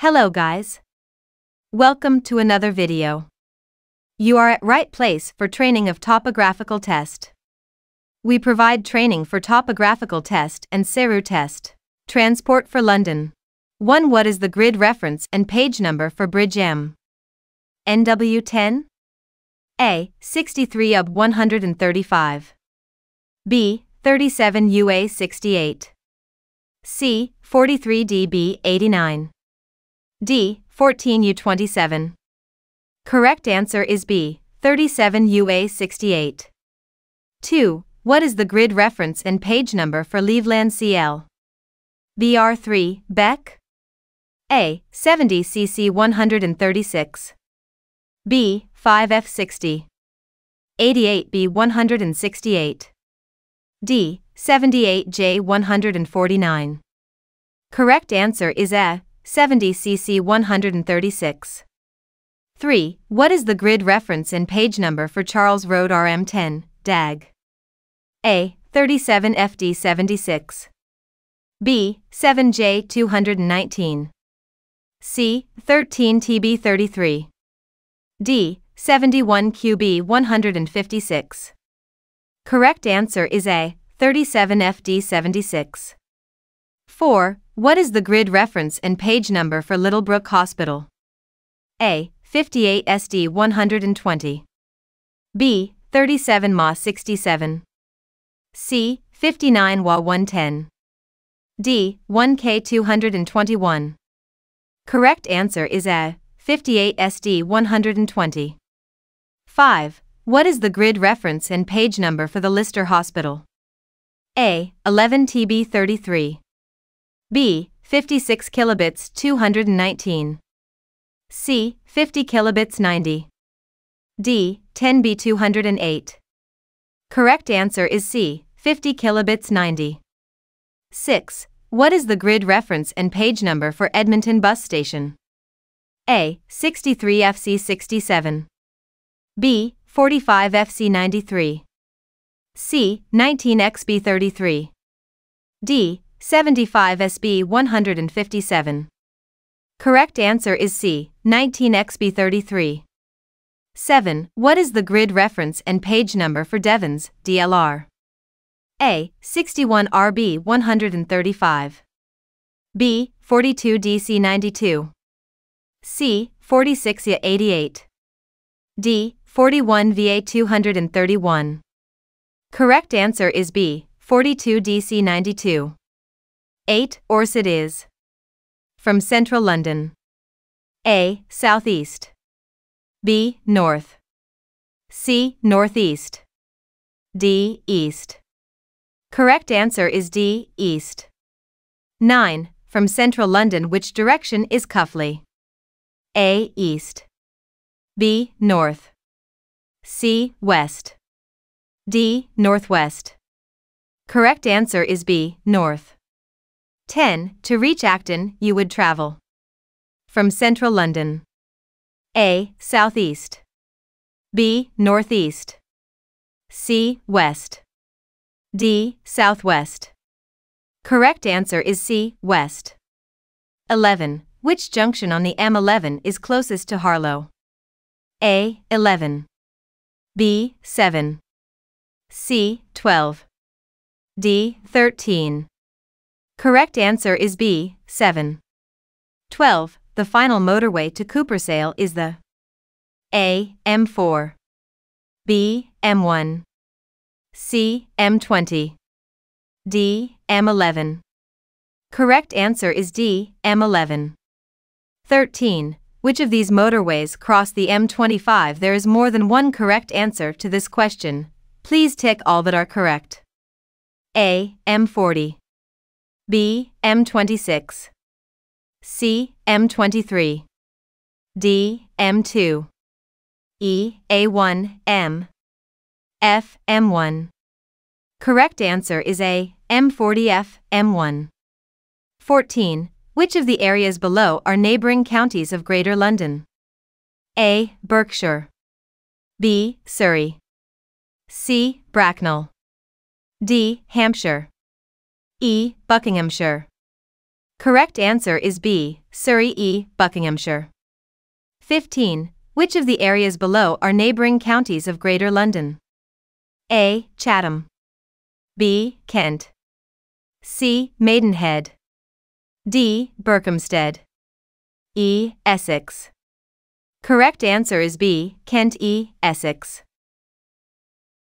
Hello guys. Welcome to another video. You are at right place for training of topographical test. We provide training for topographical test and Seru test. Transport for London. 1. What is the grid reference and page number for Bridge M? NW10? A. 63 of 135. B. 37 UA 68. C. 43 DB 89. D. 14U27. Correct answer is B. 37 UA 68. 2. What is the grid reference and page number for Leveland CL? BR3, Beck? A. 70 CC 136. B. 5F60. 88B 168. D. 78J 149. Correct answer is A. 70 CC 136. 3. What is the grid reference and page number for Charles Road RM10, DAG? A. 37 FD 76. B. 7J 219. C. 13 TB 33. D. 71 QB 156. Correct answer is A. 37 FD 76. 4. What is the grid reference and page number for Littlebrook Hospital? A. 58 SD 120. B. 37 MA 67. C. 59 WA 110. D. 1K 221. Correct answer is A. 58 SD 120. 5. What is the grid reference and page number for the Lister Hospital? A. 11 TB 33. B. 56 KB 219. C. 50 KB 90. D. 10B 208. Correct answer is C. 50 KB 90. 6. What is the grid reference and page number for Edmonton Bus Station? A. 63 FC 67. B. 45 FC 93. C. 19 XB 33. D. 75 SB 157. Correct answer is C, 19XB33. 7. What is the grid reference and page number for Devons, DLR? A. 61 RB 135. B. 42 DC 92. C. 46 YA 88. D. 41 VA 231. Correct answer is B. 42 DC 92. 8. Orsett is. From central London. A. Southeast. B. North. C. Northeast. D. East. Correct answer is D. East. 9. From central London, which direction is Cuffley? A. East. B. North. C. West. D. Northwest. Correct answer is B. North. 10. To reach Acton, you would travel. From central London. A. Southeast. B. Northeast. C. West. D. Southwest. Correct answer is C. West. 11. Which junction on the M11 is closest to Harlow? A. 11. B. 7. C. 12. D. 13. Correct answer is B, 7. 12. The final motorway to Coopersale is the A. M4 B. M1 C. M20 D. M11 Correct answer is D. M11. 13. Which of these motorways cross the M25? There is more than one correct answer to this question. Please tick all that are correct. A. M40 B. M26. C. M23. D. M2. E. A1, M. F. M1. Correct answer is A. M40F, M1. 14. Which of the areas below are neighboring counties of Greater London? A. Berkshire. B. Surrey. C. Bracknell. D. Hampshire. E. Buckinghamshire. Correct answer is B, Surrey E, Buckinghamshire. 15. Which of the areas below are neighbouring counties of Greater London? A. Chatham. B. Kent. C. Maidenhead. D. Berkhamsted. E. Essex. Correct answer is B. Kent E. Essex.